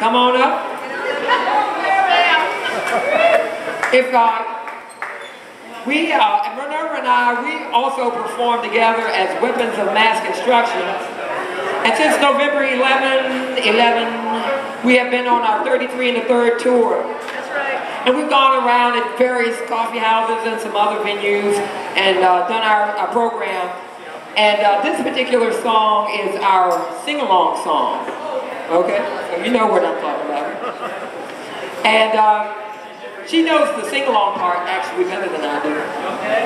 Come on up. If uh, we, uh, Minerva and I, we also perform together as Weapons of Mass Construction. And since November 11, 11, we have been on our 33 and the third tour. That's right. And we've gone around at various coffee houses and some other venues and uh, done our, our program. And uh, this particular song is our sing-along song. Okay? So you know what I'm talking about. And uh, she knows the sing-along part actually better than I do.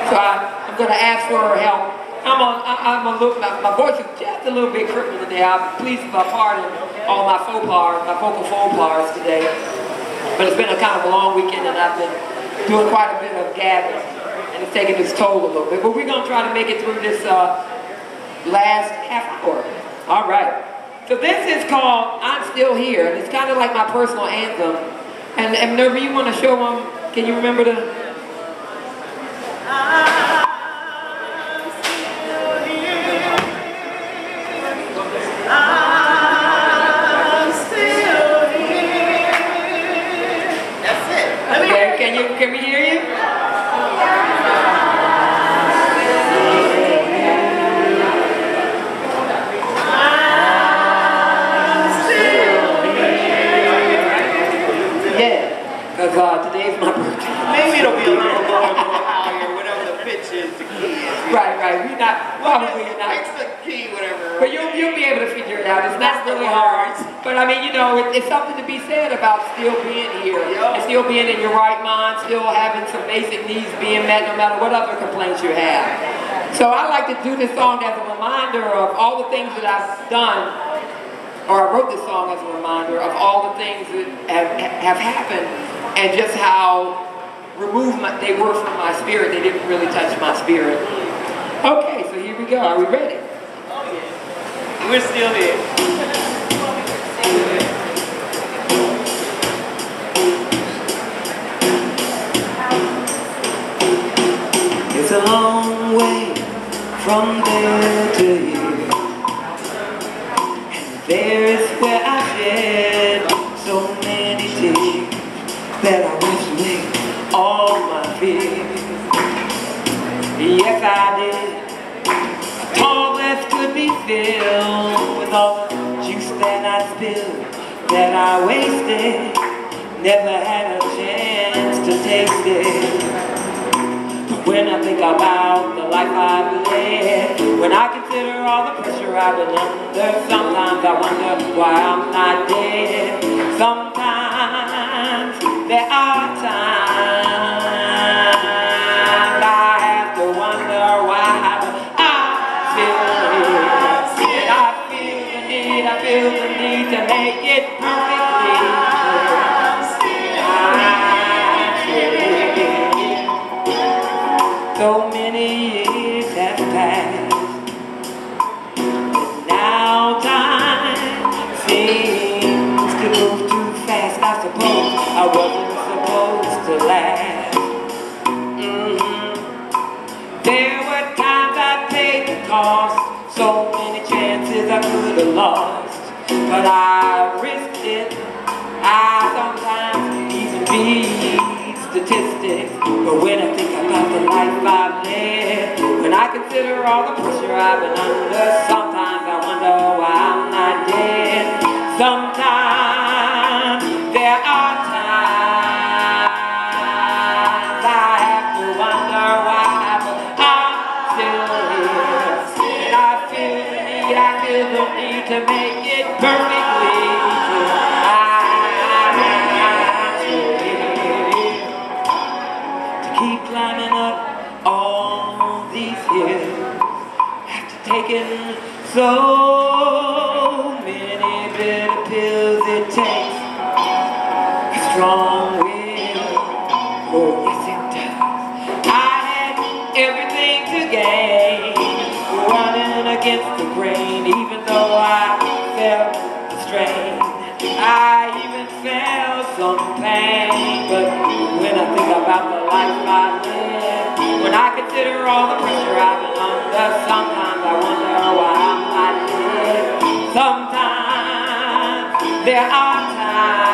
So I, I'm going to ask for her help. I'm I, I'm a little, my, my voice is just a little bit crippled today. I'm pleased my pardon all my faux pas, my vocal faux pas today. But it's been a kind of a long weekend and I've been doing quite a bit of gabbing and it's taking its toll a little bit. But we're going to try to make it through this uh, last half hour. All right. So this is called I'm Still Here. It's kind of like my personal anthem. And, and Minerva, you want to show them, can you remember the... Ah, today's my birthday. Maybe it'll be a little lower, a little higher, whatever the pitch is, the key is. Right, right, we're not, probably Fix not. the key, whatever. But you'll, you'll be able to figure it out. It's not really hard. But I mean, you know, it, it's something to be said about still being here. Yeah. And still being in your right mind, still having some basic needs being met no matter what other complaints you have. So I like to do this song as a reminder of all the things that I've done, or I wrote this song as a reminder of all the things that have, have happened and just how removed my, they were from my spirit. They didn't really touch my spirit. Okay, so here we go. Are we ready? We're still here. Yes, I did. A tall glass could be filled with all the juice that I spilled, that I wasted. Never had a chance to taste it. When I think about the life I've led, when I consider all the pressure I've been under, sometimes I wonder why I'm not dead. Sometimes there are cost. So many chances I could have lost. But I risked it. I sometimes even beat statistics. But when I think about the life I've led When I consider all the pressure I've been under Sometimes I wonder why I'm not dead. Sometimes I feel the need to make it perfectly true I'm to keep climbing up all these years after taking so many bitter pills it takes strong grain even though I felt the strain. I even felt some pain but when I think about the life I live when I consider all the pressure I've been under sometimes I wonder why I'm sometimes there are times